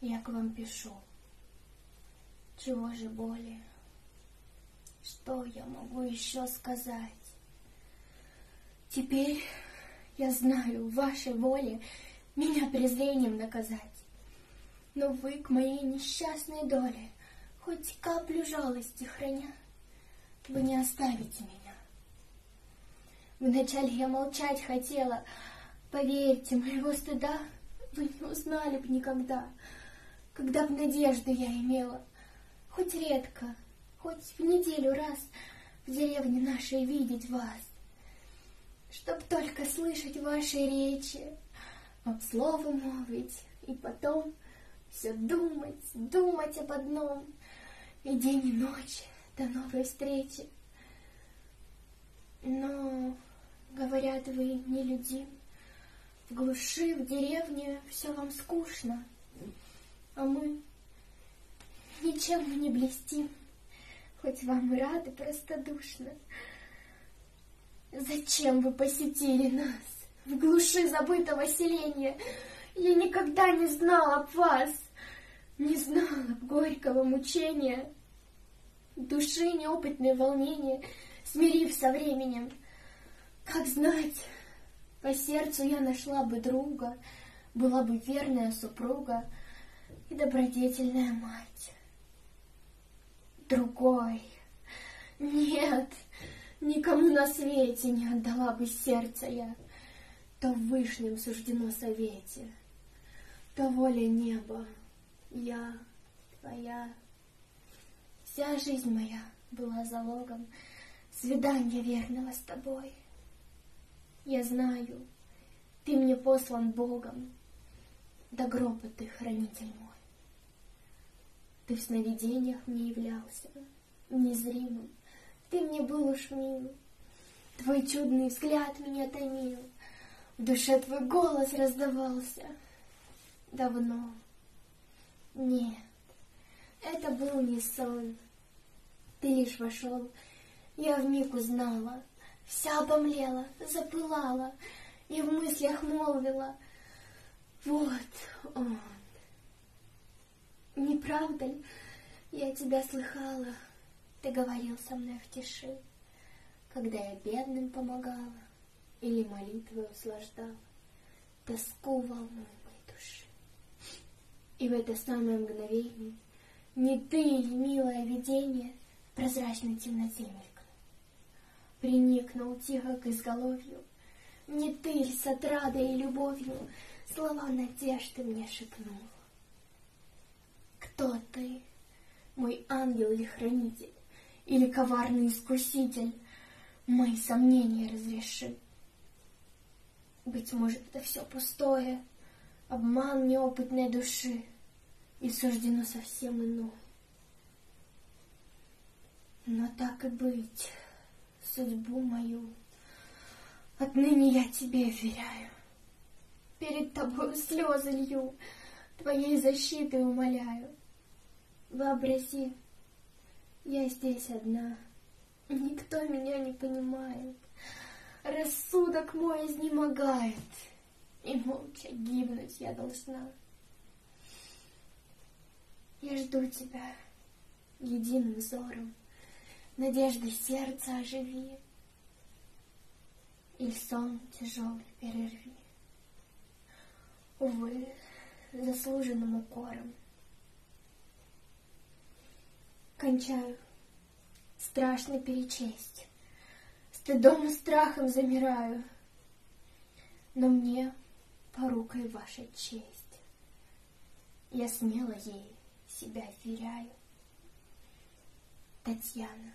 я к вам пишу. Чего же более? Что я могу еще сказать? Теперь я знаю, в вашей воле меня презрением наказать. Но вы к моей несчастной доле хоть каплю жалости храня, вы не оставите меня. Вначале я молчать хотела, поверьте, моего стыда вы не узнали б никогда, когда б надежду я имела, хоть редко, хоть в неделю раз в деревне нашей видеть вас, чтоб только слышать ваши речи, об слово молвить, и потом все думать, думать об одном, и день и ночь до новой встречи. Но, говорят, вы не люди, в глуши, в деревне все вам скучно, а мы ничем не блестим, хоть вам и рады простодушно. Зачем вы посетили нас в глуши забытого селения? Я никогда не знала об вас, не знала горького мучения, души неопытное волнение, смирив со временем. Как знать, по сердцу я нашла бы друга, была бы верная супруга и добродетельная мать. Другой. Нет, никому на свете не отдала бы сердце я, то в суждено совете, то воля неба, я твоя. Вся жизнь моя была залогом свидания верного с тобой. Я знаю, ты мне послан Богом, до гроба ты хранитель мой. Ты в сновидениях мне являлся, незримым, ты мне был уж мил. Твой чудный взгляд меня томил, в душе твой голос раздавался. Давно. Нет, это был не сон. Ты лишь вошел, я вмиг узнала — вся обомлела, запылала и в мыслях молвила правда ли, я тебя слыхала, ты говорил со мной в тиши, когда я бедным помогала или молитвой услаждала тоску волной моей души. И в это самое мгновение не ты, милое видение, в прозрачной темноте мелькнуло приникнул тихо к изголовью. Не ты с отрадой и любовью слова надежды мне шепнул? Кто ты, мой ангел или хранитель, или коварный искуситель, мои сомнения разреши? Быть может, это все пустое, обман неопытной души, и суждено совсем иное. Но так и быть судьбу мою. Отныне я тебе веряю. Перед тобой слезы лью, твоей защиты умоляю. Вообрази, я здесь одна, никто меня не понимает. Рассудок мой изнемогает, и молча гибнуть я должна. Я жду тебя единым взором, надежды сердца оживи, И сон тяжелый перерви. Увы, заслуженным укором. Кончаю, страшно перечесть, Стыдом и страхом замираю, Но мне порукой ваша честь. Я смело ей себя вверяю. Татьяна.